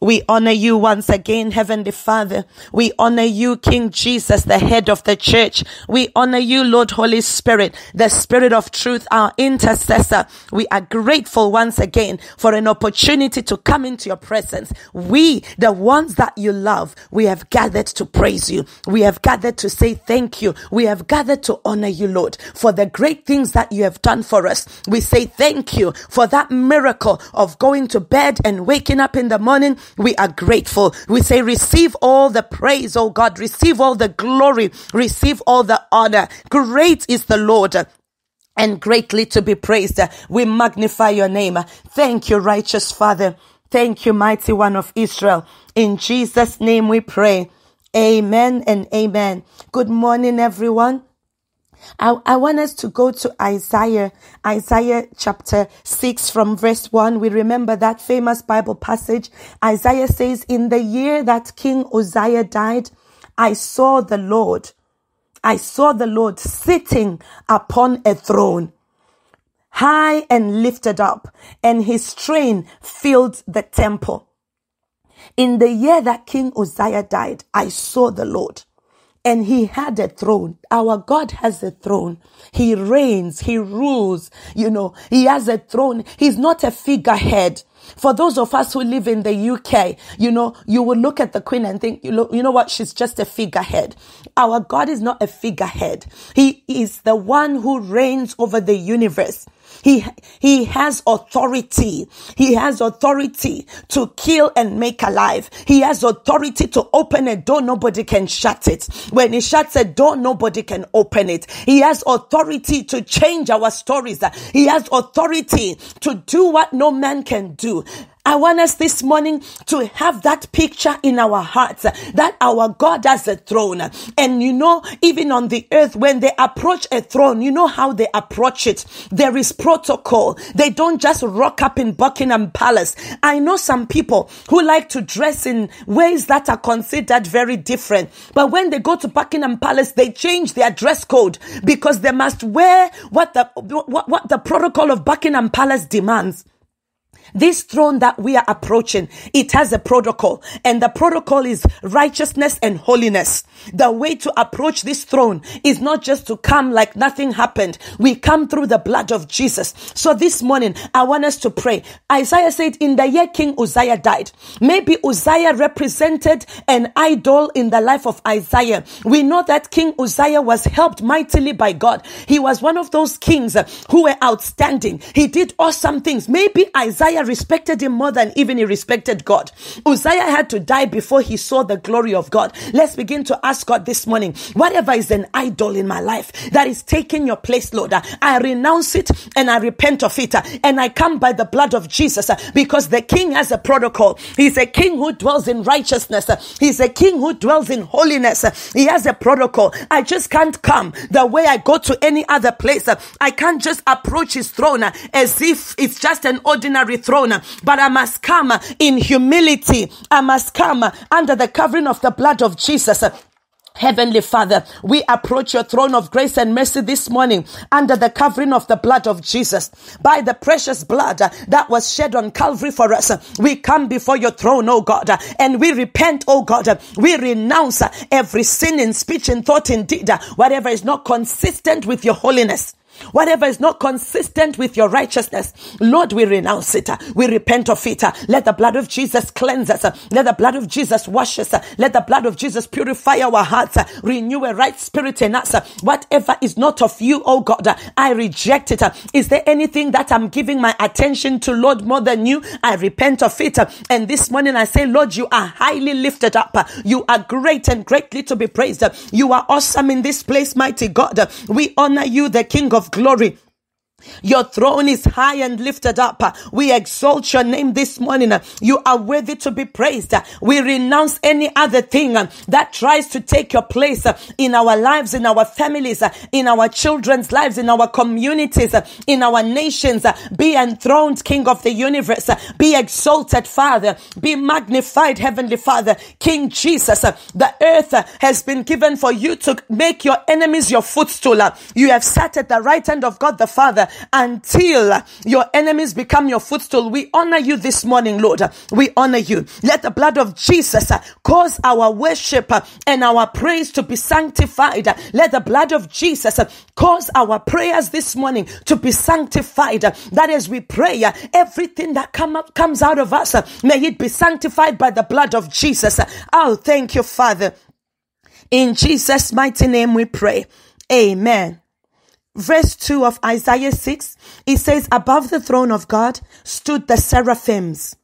We honor you once again, Heavenly Father. We honor you, King Jesus, the head of the church. We honor you, Lord Holy Spirit, the Spirit of truth, our intercessor. We are grateful once again for an opportunity to come into your presence. We, the ones that you love, we have gathered to praise you. We have gathered to say thank you. We have gathered to honor you, Lord, for the great things that you have done for us. We say thank you for that miracle of going to bed and waking up in the morning we are grateful. We say, receive all the praise, oh God. Receive all the glory. Receive all the honor. Great is the Lord and greatly to be praised. We magnify your name. Thank you, righteous Father. Thank you, mighty one of Israel. In Jesus' name we pray. Amen and amen. Good morning, everyone. I, I want us to go to Isaiah, Isaiah chapter 6 from verse 1. We remember that famous Bible passage. Isaiah says, In the year that King Uzziah died, I saw the Lord. I saw the Lord sitting upon a throne, high and lifted up, and his train filled the temple. In the year that King Uzziah died, I saw the Lord and he had a throne. Our God has a throne. He reigns. He rules. You know, he has a throne. He's not a figurehead. For those of us who live in the UK, you know, you will look at the Queen and think, you know, you know what? She's just a figurehead. Our God is not a figurehead. He is the one who reigns over the universe. He, he has authority. He has authority to kill and make alive. He has authority to open a door. Nobody can shut it. When he shuts a door, nobody can open it. He has authority to change our stories. He has authority to do what no man can do. I want us this morning to have that picture in our hearts that our God has a throne. And you know, even on the earth, when they approach a throne, you know how they approach it. There is protocol. They don't just rock up in Buckingham Palace. I know some people who like to dress in ways that are considered very different. But when they go to Buckingham Palace, they change their dress code because they must wear what the, what, what the protocol of Buckingham Palace demands. This throne that we are approaching, it has a protocol and the protocol is righteousness and holiness. The way to approach this throne is not just to come like nothing happened. We come through the blood of Jesus. So this morning, I want us to pray. Isaiah said in the year King Uzziah died, maybe Uzziah represented an idol in the life of Isaiah. We know that King Uzziah was helped mightily by God. He was one of those kings who were outstanding. He did awesome things. Maybe Isaiah Uzziah respected him more than even he respected God. Uzziah had to die before he saw the glory of God. Let's begin to ask God this morning, whatever is an idol in my life that is taking your place, Lord, I renounce it and I repent of it. And I come by the blood of Jesus because the king has a protocol. He's a king who dwells in righteousness. He's a king who dwells in holiness. He has a protocol. I just can't come the way I go to any other place. I can't just approach his throne as if it's just an ordinary throne throne, but I must come in humility. I must come under the covering of the blood of Jesus. Heavenly Father, we approach your throne of grace and mercy this morning under the covering of the blood of Jesus. By the precious blood that was shed on Calvary for us, we come before your throne, oh God, and we repent, oh God. We renounce every sin in speech and thought in deed, whatever is not consistent with your holiness. Whatever is not consistent with your righteousness, Lord, we renounce it. We repent of it. Let the blood of Jesus cleanse us. Let the blood of Jesus wash us. Let the blood of Jesus purify our hearts. Renew a right spirit in us. Whatever is not of you, oh God, I reject it. Is there anything that I'm giving my attention to, Lord, more than you? I repent of it. And this morning I say, Lord, you are highly lifted up. You are great and greatly to be praised. You are awesome in this place, mighty God. We honor you, the King of glory. Your throne is high and lifted up. We exalt your name this morning. You are worthy to be praised. We renounce any other thing that tries to take your place in our lives, in our families, in our children's lives, in our communities, in our nations. Be enthroned, King of the universe. Be exalted, Father. Be magnified, Heavenly Father. King Jesus, the earth has been given for you to make your enemies your footstool. You have sat at the right hand of God the Father until your enemies become your footstool. We honor you this morning, Lord. We honor you. Let the blood of Jesus cause our worship and our praise to be sanctified. Let the blood of Jesus cause our prayers this morning to be sanctified. That as we pray, everything that come up, comes out of us, may it be sanctified by the blood of Jesus. Oh, thank you, Father. In Jesus' mighty name we pray. Amen. Verse 2 of Isaiah 6, it says, Above the throne of God stood the seraphims,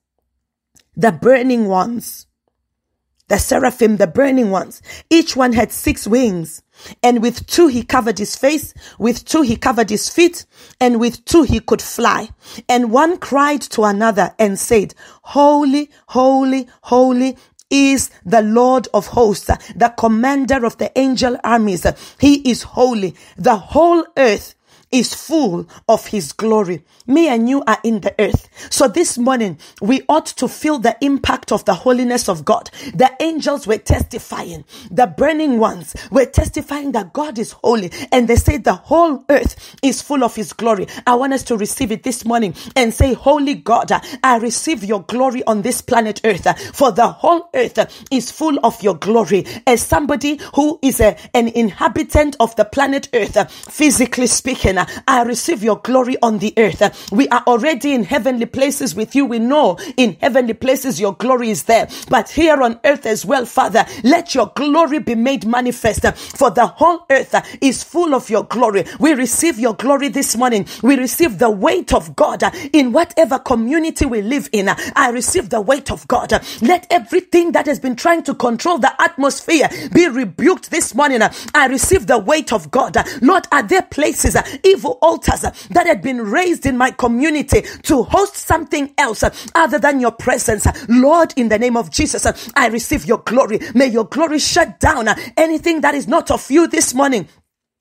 the burning ones. The seraphim, the burning ones. Each one had six wings. And with two he covered his face, with two he covered his feet, and with two he could fly. And one cried to another and said, Holy, holy, holy is the Lord of hosts, the commander of the angel armies. He is holy. The whole earth is full of his glory. Me and you are in the earth. So this morning, we ought to feel the impact of the holiness of God. The angels were testifying. The burning ones were testifying that God is holy. And they say the whole earth is full of his glory. I want us to receive it this morning and say, Holy God, I receive your glory on this planet earth. For the whole earth is full of your glory. As somebody who is a, an inhabitant of the planet earth, physically speaking, I receive your glory on the earth. We are already in heavenly places with you. We know in heavenly places your glory is there. But here on earth as well, Father, let your glory be made manifest. For the whole earth is full of your glory. We receive your glory this morning. We receive the weight of God in whatever community we live in. I receive the weight of God. Let everything that has been trying to control the atmosphere be rebuked this morning. I receive the weight of God. Lord, are there places, evil altars that had been raised in my community to host something else other than your presence. Lord, in the name of Jesus, I receive your glory. May your glory shut down anything that is not of you this morning.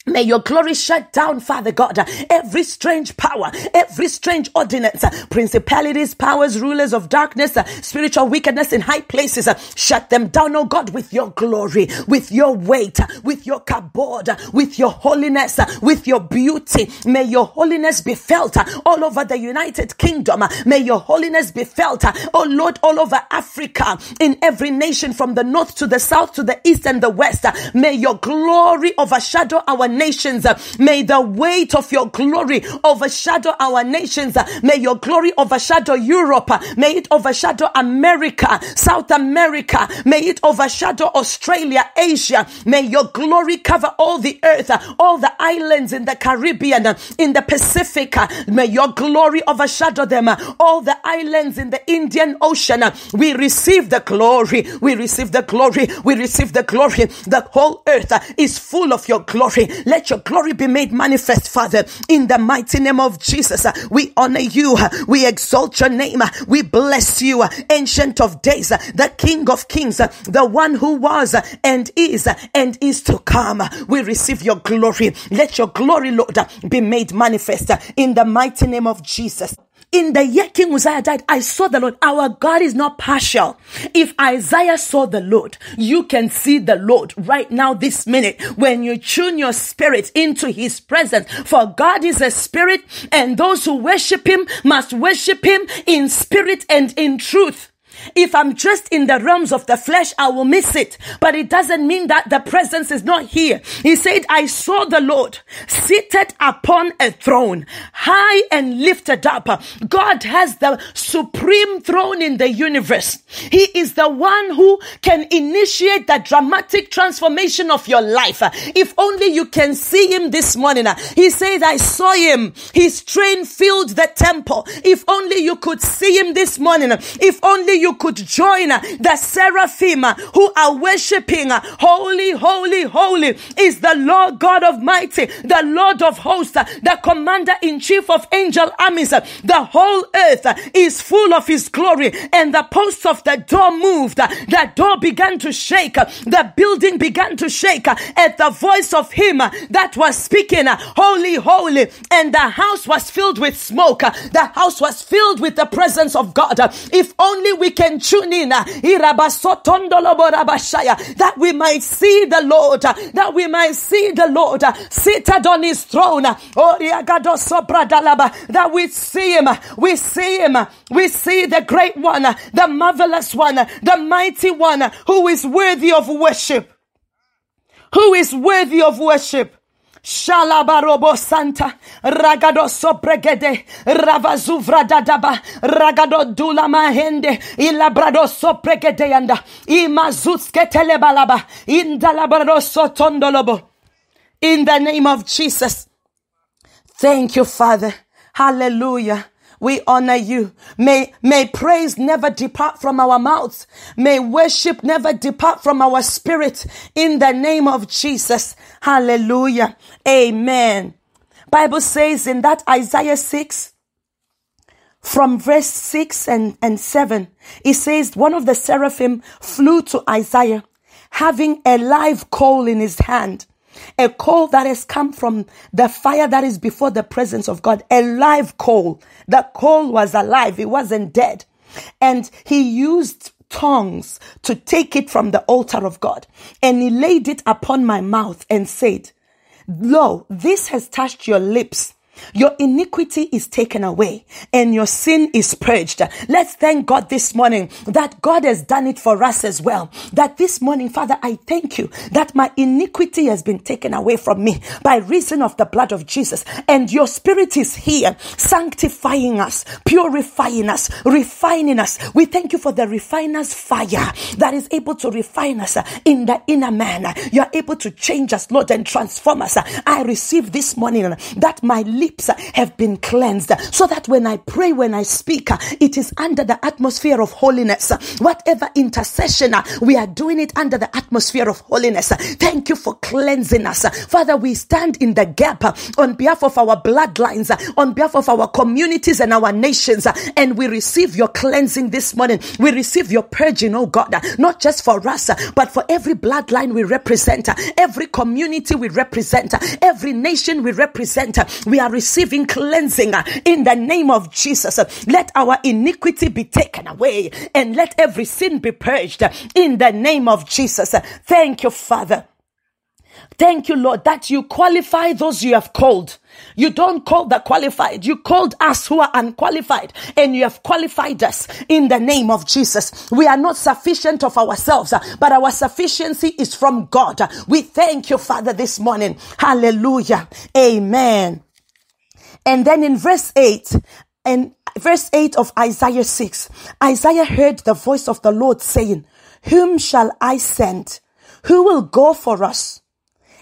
May your glory shut down, Father God, every strange power, every strange ordinance, principalities, powers, rulers of darkness, spiritual wickedness in high places. Shut them down, oh God, with your glory, with your weight, with your kabod, with your holiness, with your beauty. May your holiness be felt all over the United Kingdom. May your holiness be felt, oh Lord, all over Africa, in every nation from the north to the south to the east and the west. May your glory overshadow our nations. May the weight of your glory overshadow our nations. May your glory overshadow Europe. May it overshadow America, South America. May it overshadow Australia, Asia. May your glory cover all the earth, all the islands in the Caribbean, in the Pacific. May your glory overshadow them, all the islands in the Indian Ocean. We receive the glory. We receive the glory. We receive the glory. The whole earth is full of your glory. Let your glory be made manifest, Father, in the mighty name of Jesus. We honor you. We exalt your name. We bless you, Ancient of Days, the King of Kings, the one who was and is and is to come. We receive your glory. Let your glory, Lord, be made manifest in the mighty name of Jesus in the year King Uzziah died, I saw the Lord. Our God is not partial. If Isaiah saw the Lord, you can see the Lord right now, this minute, when you tune your spirit into his presence. For God is a spirit, and those who worship him must worship him in spirit and in truth. If I'm just in the realms of the flesh, I will miss it. But it doesn't mean that the presence is not here. He said, I saw the Lord seated upon a throne, high and lifted up. God has the supreme throne in the universe. He is the one who can initiate the dramatic transformation of your life. If only you can see him this morning. He said, I saw him. His train filled the temple. If only you could see him this morning. If only you could join the seraphim who are worshiping holy, holy, holy is the Lord God of mighty, the Lord of hosts, the commander in chief of angel armies. The whole earth is full of his glory and the posts of the door moved. The door began to shake. The building began to shake at the voice of him that was speaking, holy, holy. And the house was filled with smoke. The house was filled with the presence of God. If only we can tune in, uh, that we might see the Lord, uh, that we might see the Lord uh, seated on his throne. That we see him, we see him, we see the great one, the marvelous one, the mighty one who is worthy of worship. Who is worthy of worship. Shalabarobo Santa Ragado Sopregede Ravazuvra Dadaba Ragado Dula Mahende Ilabrado Sopregede Yanda Imazutske Telebalaba Indalabrado Sotondolobo In the name of Jesus. Thank you, Father. Hallelujah. We honor you. May, may praise never depart from our mouths. May worship never depart from our spirit in the name of Jesus. Hallelujah. Amen. Bible says in that Isaiah 6 from verse 6 and, and 7, it says one of the seraphim flew to Isaiah having a live coal in his hand a coal that has come from the fire that is before the presence of God, a live coal. The coal was alive, it wasn't dead. And he used tongues to take it from the altar of God. And he laid it upon my mouth and said, Lo, this has touched your lips. Your iniquity is taken away and your sin is purged. Let's thank God this morning that God has done it for us as well. That this morning, Father, I thank you that my iniquity has been taken away from me by reason of the blood of Jesus. And your spirit is here, sanctifying us, purifying us, refining us. We thank you for the refiner's fire that is able to refine us in the inner man. You are able to change us, Lord, and transform us. I receive this morning that my lips have been cleansed so that when I pray, when I speak, it is under the atmosphere of holiness. Whatever intercession, we are doing it under the atmosphere of holiness. Thank you for cleansing us. Father, we stand in the gap on behalf of our bloodlines, on behalf of our communities and our nations, and we receive your cleansing this morning. We receive your purging, oh God, not just for us, but for every bloodline we represent, every community we represent, every nation we represent. We are receiving cleansing uh, in the name of Jesus. Let our iniquity be taken away and let every sin be purged in the name of Jesus. Thank you, Father. Thank you, Lord, that you qualify those you have called. You don't call the qualified. You called us who are unqualified and you have qualified us in the name of Jesus. We are not sufficient of ourselves, but our sufficiency is from God. We thank you, Father, this morning. Hallelujah. Amen. And then in verse 8, and verse 8 of Isaiah 6, Isaiah heard the voice of the Lord saying, Whom shall I send? Who will go for us?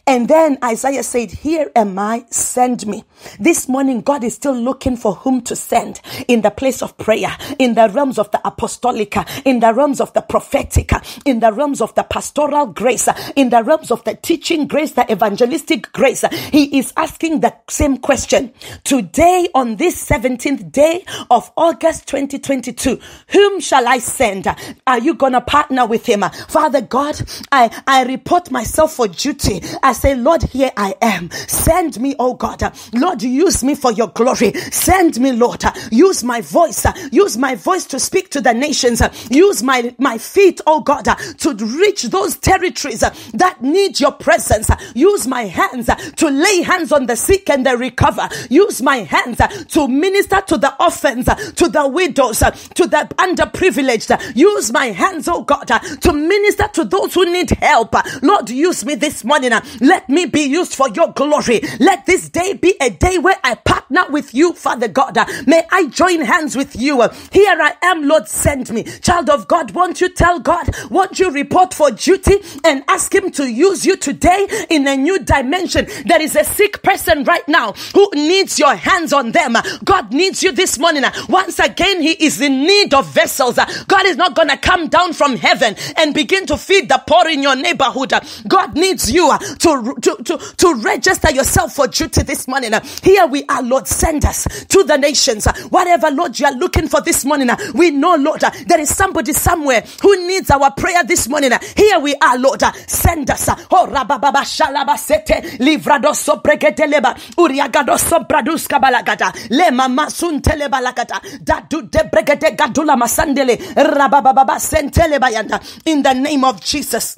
And then Isaiah said, Here am I, send me. This morning, God is still looking for whom to send in the place of prayer, in the realms of the apostolic, in the realms of the prophetic, in the realms of the pastoral grace, in the realms of the teaching grace, the evangelistic grace. He is asking the same question. Today, on this 17th day of August 2022, whom shall I send? Are you going to partner with him? Father God, I, I report myself for duty. I say, Lord, here I am. Send me, oh God. Lord, use me for your glory. Send me, Lord. Use my voice. Use my voice to speak to the nations. Use my, my feet, oh God, to reach those territories that need your presence. Use my hands to lay hands on the sick and they recover. Use my hands to minister to the orphans, to the widows, to the underprivileged. Use my hands, oh God, to minister to those who need help. Lord, use me this morning. Let me be used for your glory. Let this day be a day where I partner with you, Father God. May I join hands with you. Here I am, Lord, send me. Child of God, won't you tell God? Won't you report for duty and ask Him to use you today in a new dimension? There is a sick person right now who needs your hands on them. God needs you this morning. Once again, He is in need of vessels. God is not going to come down from heaven and begin to feed the poor in your neighborhood. God needs you to to, to, to, register yourself for duty this morning. Here we are, Lord. Send us to the nations. Whatever, Lord, you are looking for this morning, we know, Lord, there is somebody somewhere who needs our prayer this morning. Here we are, Lord. Send us. Oh, Rabababa Shalaba Sete, Livrado Sobregeteleba, Uriagado Sobraduska Balagata, Le Mama Suntele Balagata, Dadu de Bregete Gadula Masandele, Rabababa Sentele Bayanda, in the name of Jesus.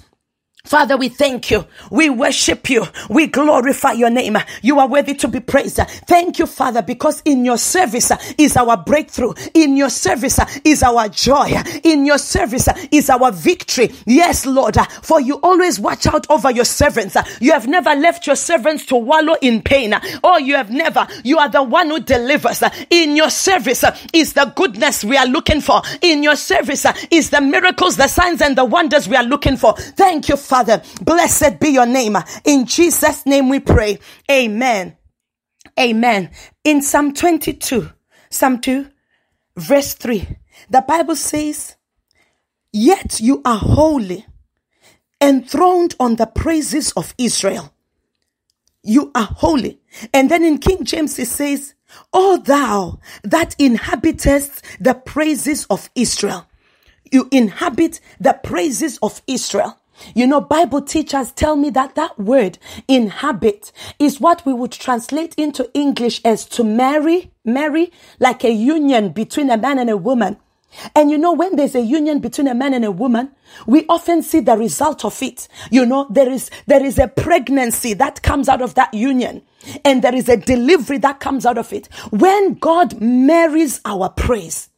Father, we thank you. We worship you. We glorify your name. You are worthy to be praised. Thank you, Father, because in your service is our breakthrough. In your service is our joy. In your service is our victory. Yes, Lord, for you always watch out over your servants. You have never left your servants to wallow in pain. Oh, you have never. You are the one who delivers. In your service is the goodness we are looking for. In your service is the miracles, the signs, and the wonders we are looking for. Thank you, Father. Father. Blessed be your name. In Jesus' name we pray. Amen. Amen. In Psalm 22, Psalm 2, verse 3, the Bible says, Yet you are holy, enthroned on the praises of Israel. You are holy. And then in King James it says, O thou that inhabitest the praises of Israel. You inhabit the praises of Israel. You know, Bible teachers tell me that that word inhabit is what we would translate into English as to marry, marry, like a union between a man and a woman. And you know, when there's a union between a man and a woman, we often see the result of it. You know, there is, there is a pregnancy that comes out of that union and there is a delivery that comes out of it. When God marries our praise,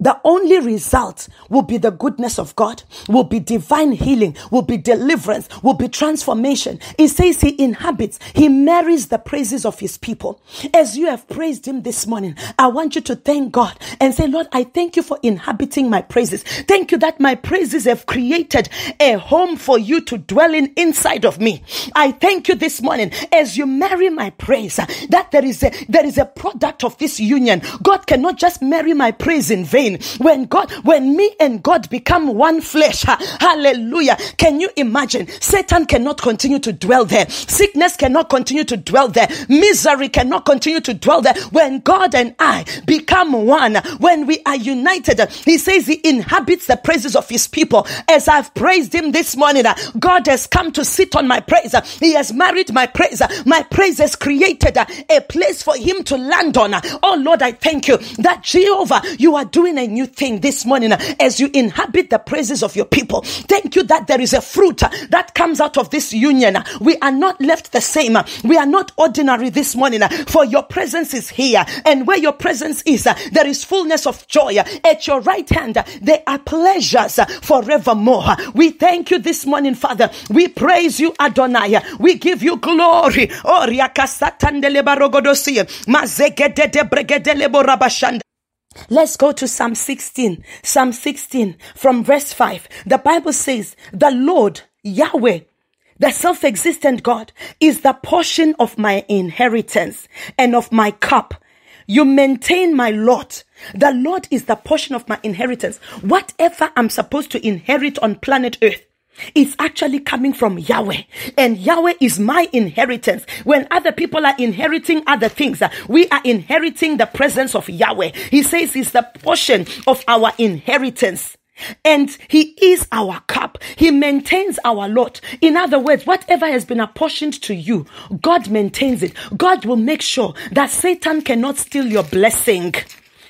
the only result will be the goodness of God, will be divine healing, will be deliverance, will be transformation. It says he inhabits, he marries the praises of his people. As you have praised him this morning, I want you to thank God and say, Lord, I thank you for inhabiting my praises. Thank you that my praises have created a home for you to dwell in inside of me. I thank you this morning as you marry my praise, that there is a, there is a product of this union. God cannot just marry my praise in vain. When God, when me and God become one flesh, hallelujah. Can you imagine? Satan cannot continue to dwell there. Sickness cannot continue to dwell there. Misery cannot continue to dwell there. When God and I become one, when we are united, he says he inhabits the praises of his people. As I've praised him this morning, God has come to sit on my praise. He has married my praise. My praise has created a place for him to land on. Oh Lord, I thank you that Jehovah, you are doing a new thing this morning as you inhabit the praises of your people. Thank you that there is a fruit that comes out of this union. We are not left the same. We are not ordinary this morning, for your presence is here. And where your presence is, there is fullness of joy. At your right hand, there are pleasures forevermore. We thank you this morning, Father. We praise you, Adonai. We give you glory. Oh, Let's go to Psalm 16. Psalm 16 from verse 5. The Bible says, The Lord, Yahweh, the self existent God, is the portion of my inheritance and of my cup. You maintain my lot. The Lord is the portion of my inheritance. Whatever I'm supposed to inherit on planet Earth, it's actually coming from Yahweh. And Yahweh is my inheritance. When other people are inheriting other things, uh, we are inheriting the presence of Yahweh. He says it's the portion of our inheritance. And he is our cup. He maintains our lot. In other words, whatever has been apportioned to you, God maintains it. God will make sure that Satan cannot steal your blessing.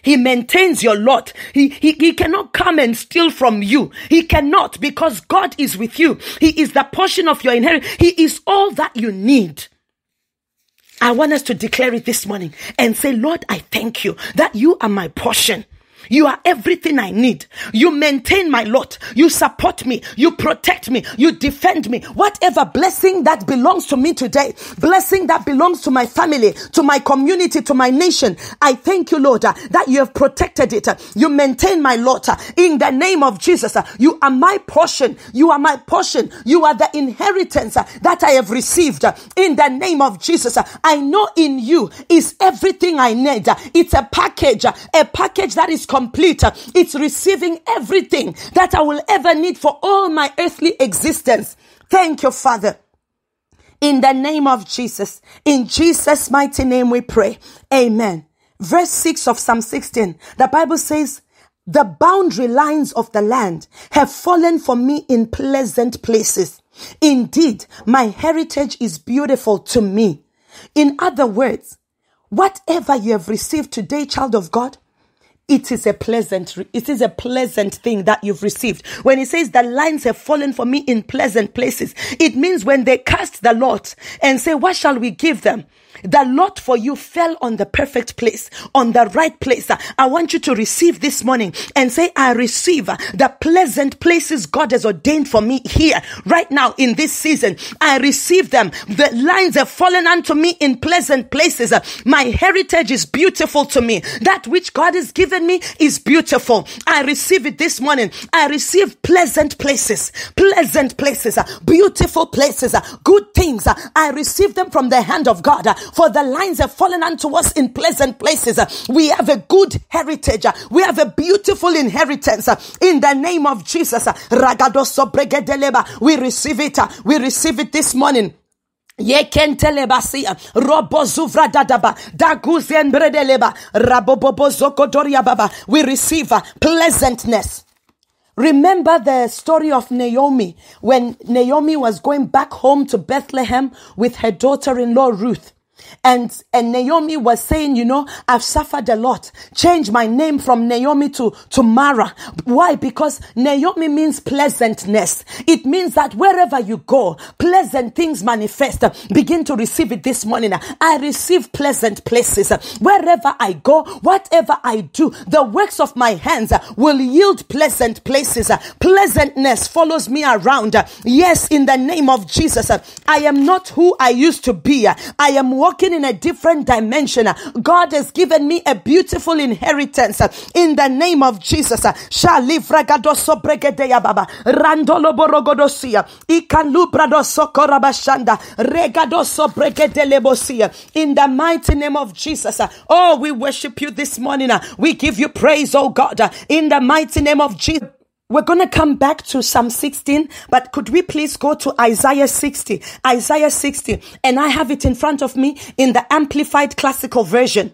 He maintains your lot. He, he, he cannot come and steal from you. He cannot because God is with you. He is the portion of your inheritance. He is all that you need. I want us to declare it this morning and say, Lord, I thank you that you are my portion. You are everything I need. You maintain my lot. You support me. You protect me. You defend me. Whatever blessing that belongs to me today, blessing that belongs to my family, to my community, to my nation, I thank you, Lord, uh, that you have protected it. You maintain my lot. Uh, in the name of Jesus, uh, you are my portion. You are my portion. You are the inheritance that I have received. In the name of Jesus, I know in you is everything I need. It's a package, a package that is complete. It's receiving everything that I will ever need for all my earthly existence. Thank you, Father. In the name of Jesus. In Jesus' mighty name we pray. Amen. Verse 6 of Psalm 16. The Bible says, the boundary lines of the land have fallen for me in pleasant places. Indeed, my heritage is beautiful to me. In other words, whatever you have received today, child of God, it is a pleasant it is a pleasant thing that you've received. When he says the lines have fallen for me in pleasant places it means when they cast the lot and say what shall we give them the lot for you fell on the perfect place, on the right place. I want you to receive this morning and say, I receive the pleasant places God has ordained for me here, right now, in this season. I receive them. The lines have fallen unto me in pleasant places. My heritage is beautiful to me. That which God has given me is beautiful. I receive it this morning. I receive pleasant places, pleasant places, beautiful places, good things. I receive them from the hand of God for the lines have fallen unto us in pleasant places. We have a good heritage. We have a beautiful inheritance in the name of Jesus. We receive it. We receive it this morning. Yekentelebasia robo zuvra dadaba daguzen bredeleba rabobobo baba we receive uh, pleasantness Remember the story of Naomi when Naomi was going back home to Bethlehem with her daughter in law Ruth. And, and Naomi was saying, you know, I've suffered a lot. Change my name from Naomi to, to Mara. Why? Because Naomi means pleasantness. It means that wherever you go, pleasant things manifest. Begin to receive it this morning. I receive pleasant places. Wherever I go, whatever I do, the works of my hands will yield pleasant places. Pleasantness follows me around. Yes, in the name of Jesus, I am not who I used to be. I am walking in a different dimension. God has given me a beautiful inheritance in the name of Jesus. In the mighty name of Jesus. Oh, we worship you this morning. We give you praise, oh God. In the mighty name of Jesus. We're going to come back to Psalm 16, but could we please go to Isaiah 60? Isaiah 60. And I have it in front of me in the Amplified Classical Version.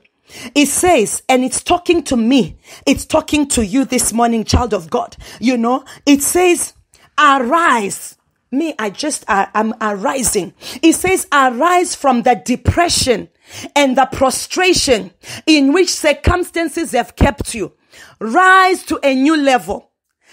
It says, and it's talking to me. It's talking to you this morning, child of God. You know, it says, arise. Me, I just, I, I'm arising. It says, arise from the depression and the prostration in which circumstances have kept you. Rise to a new level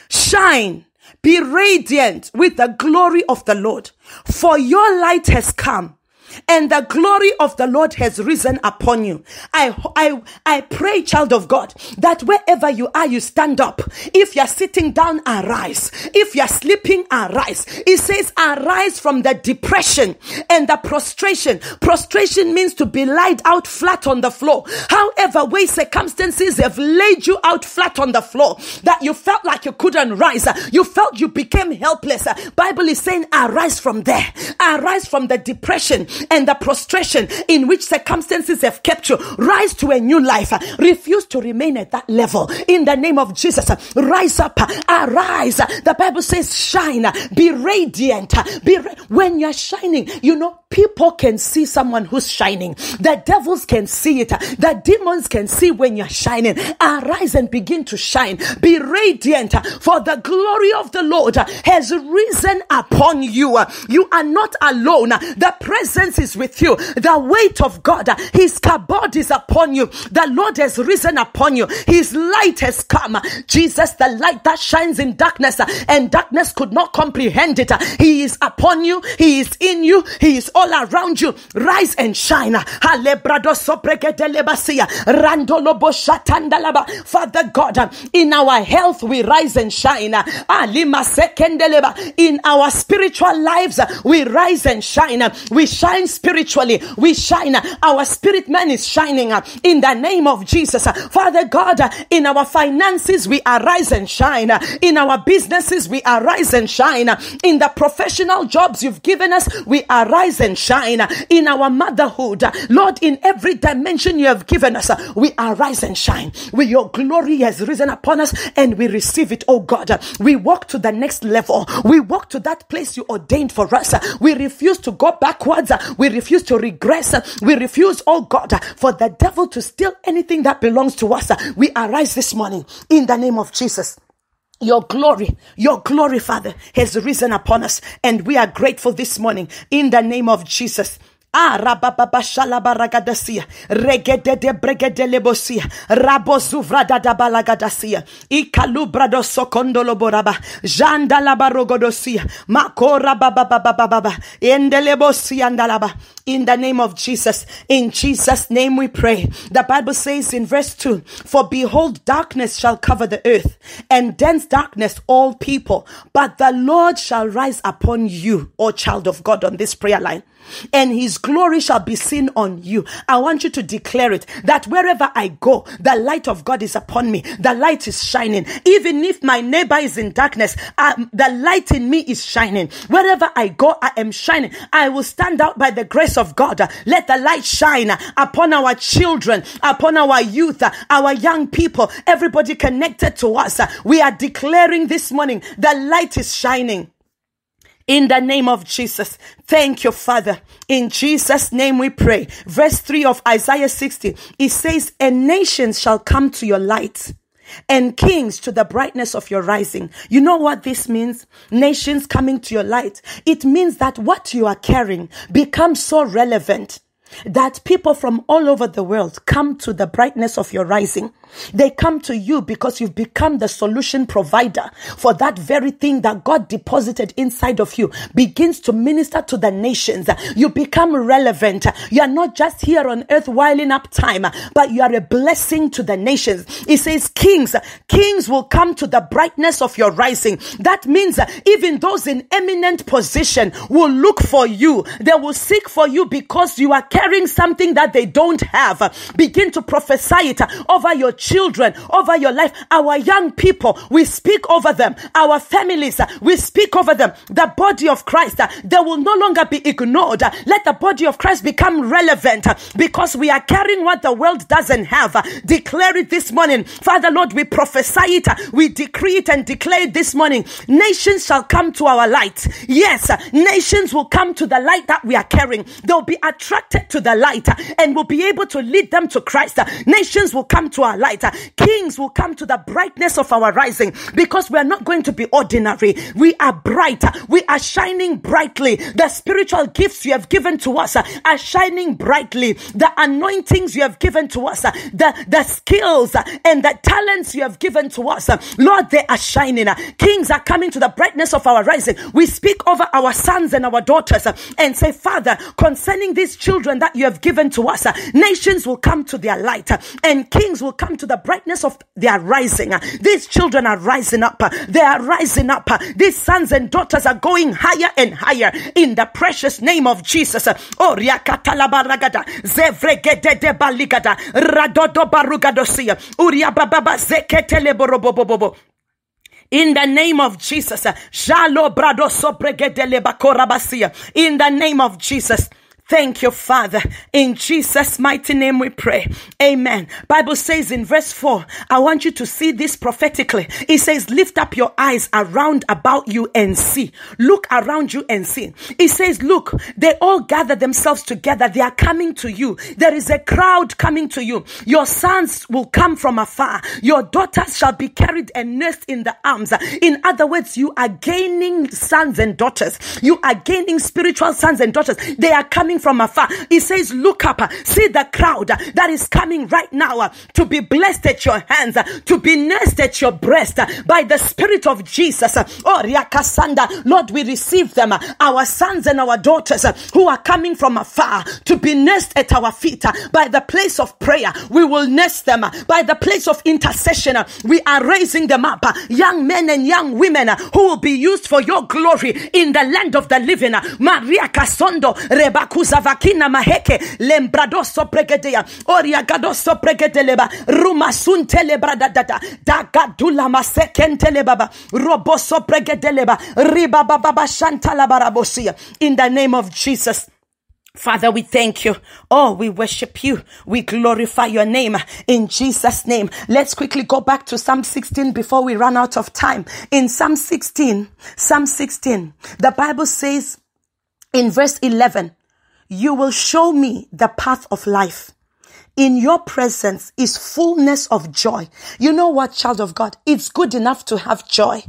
Shine, be radiant with the glory of the Lord, for your light has come and the glory of the Lord has risen upon you. I, I, I pray, child of God, that wherever you are, you stand up. If you're sitting down, arise. If you're sleeping, arise. It says, arise from the depression and the prostration. Prostration means to be laid out flat on the floor. However, way circumstances have laid you out flat on the floor, that you felt like you couldn't rise. You felt you became helpless. Bible is saying, arise from there. Arise from the depression and the prostration in which circumstances have kept you. Rise to a new life. Refuse to remain at that level. In the name of Jesus, rise up, arise. The Bible says, shine, be radiant. Be ra- when you're shining, you know, people can see someone who's shining. The devils can see it. The demons can see when you're shining. Arise and begin to shine. Be radiant, for the glory of the Lord has risen upon you. You are not alone. The presence is with you. The weight of God, His kabod is upon you. The Lord has risen upon you. His light has come. Jesus, the light that shines in darkness, and darkness could not comprehend it. He is upon you. He is in you. He is all around you. Rise and shine. Father God, in our health we rise and shine. In our spiritual lives we rise and shine. We shine spiritually. We shine. Our spirit man is shining in the name of Jesus. Father God, in our finances, we arise and shine. In our businesses, we arise and shine. In the professional jobs you've given us, we arise and and shine in our motherhood. Lord, in every dimension you have given us, we arise and shine. With your glory has risen upon us and we receive it, oh God. We walk to the next level. We walk to that place you ordained for us. We refuse to go backwards. We refuse to regress. We refuse, oh God, for the devil to steal anything that belongs to us. We arise this morning in the name of Jesus. Your glory, your glory, Father, has risen upon us, and we are grateful this morning in the name of Jesus. In the name of Jesus, in Jesus' name we pray. The Bible says in verse 2 For behold, darkness shall cover the earth, and dense darkness all people, but the Lord shall rise upon you, O child of God, on this prayer line and his glory shall be seen on you. I want you to declare it that wherever I go, the light of God is upon me. The light is shining. Even if my neighbor is in darkness, um, the light in me is shining. Wherever I go, I am shining. I will stand out by the grace of God. Let the light shine upon our children, upon our youth, our young people, everybody connected to us. We are declaring this morning the light is shining in the name of Jesus. Thank you, Father. In Jesus' name we pray. Verse 3 of Isaiah 60, it says, And nations shall come to your light and kings to the brightness of your rising. You know what this means? Nations coming to your light. It means that what you are carrying becomes so relevant that people from all over the world come to the brightness of your rising. They come to you because you've become the solution provider for that very thing that God deposited inside of you, begins to minister to the nations. You become relevant. You are not just here on earth whiling up time, but you are a blessing to the nations. It says, Kings, kings will come to the brightness of your rising. That means even those in eminent position will look for you. They will seek for you because you are carrying something that they don't have. Begin to prophesy it over your children, over your life, our young people, we speak over them, our families, we speak over them, the body of Christ, they will no longer be ignored. Let the body of Christ become relevant because we are carrying what the world doesn't have. Declare it this morning. Father Lord, we prophesy it, we decree it and declare it this morning. Nations shall come to our light. Yes, nations will come to the light that we are carrying. They'll be attracted to the light and will be able to lead them to Christ. Nations will come to our light light. Uh, kings will come to the brightness of our rising because we are not going to be ordinary. We are bright. We are shining brightly. The spiritual gifts you have given to us uh, are shining brightly. The anointings you have given to us, uh, the, the skills and the talents you have given to us, Lord, they are shining. Kings are coming to the brightness of our rising. We speak over our sons and our daughters and say, Father, concerning these children that you have given to us, nations will come to their light and kings will come to the brightness of their rising. These children are rising up. They are rising up. These sons and daughters are going higher and higher in the precious name of Jesus. Oh, baligada, radodo. In the name of Jesus. In the name of Jesus. Thank you, Father. In Jesus' mighty name we pray. Amen. Bible says in verse 4, I want you to see this prophetically. It says, lift up your eyes around about you and see. Look around you and see. It says, look, they all gather themselves together. They are coming to you. There is a crowd coming to you. Your sons will come from afar. Your daughters shall be carried and nursed in the arms. In other words, you are gaining sons and daughters. You are gaining spiritual sons and daughters. They are coming from afar. He says, Look up, see the crowd that is coming right now to be blessed at your hands, to be nursed at your breast by the Spirit of Jesus. Oh, Riakasanda, Lord, we receive them, our sons and our daughters who are coming from afar to be nursed at our feet by the place of prayer. We will nurse them by the place of intercession. We are raising them up, young men and young women who will be used for your glory in the land of the living. Maria Casondo, Rebakus zavakina maheke lembradoso pregedea oria gadoso pregedeleba lebradadada dagadula masekente baba roboso pregedeleba ribababa shantala barabosia in the name of Jesus Father, we thank you. Oh, we worship you. We glorify your name in Jesus' name. Let's quickly go back to Psalm 16 before we run out of time. In Psalm 16, Psalm 16, the Bible says in verse 11, you will show me the path of life. In your presence is fullness of joy. You know what, child of God? It's good enough to have joy.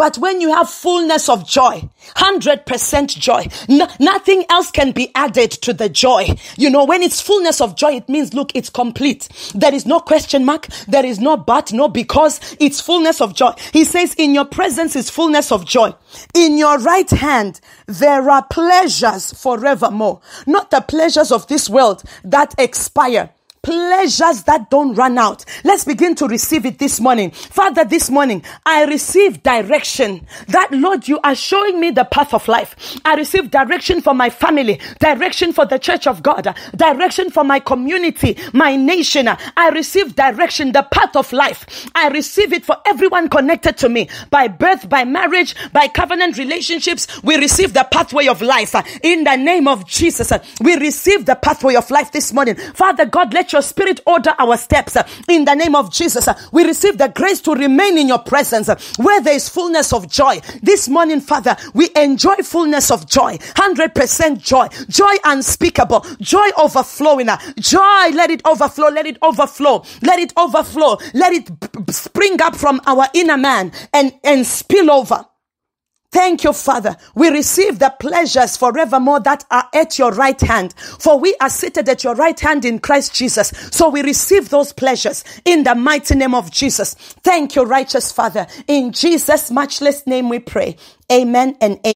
But when you have fullness of joy, 100% joy, no, nothing else can be added to the joy. You know, when it's fullness of joy, it means, look, it's complete. There is no question mark. There is no but, no because. It's fullness of joy. He says, in your presence is fullness of joy. In your right hand, there are pleasures forevermore. Not the pleasures of this world that expire pleasures that don't run out. Let's begin to receive it this morning. Father, this morning, I receive direction that Lord, you are showing me the path of life. I receive direction for my family, direction for the church of God, direction for my community, my nation. I receive direction, the path of life. I receive it for everyone connected to me by birth, by marriage, by covenant relationships. We receive the pathway of life in the name of Jesus. We receive the pathway of life this morning. Father God, let your spirit order our steps in the name of Jesus. We receive the grace to remain in your presence where there is fullness of joy. This morning, Father, we enjoy fullness of joy, 100% joy, joy unspeakable, joy overflowing, joy, let it overflow, let it overflow, let it overflow, let it spring up from our inner man and, and spill over. Thank you, Father. We receive the pleasures forevermore that are at your right hand. For we are seated at your right hand in Christ Jesus. So we receive those pleasures in the mighty name of Jesus. Thank you, righteous Father. In Jesus' matchless name we pray. Amen and amen.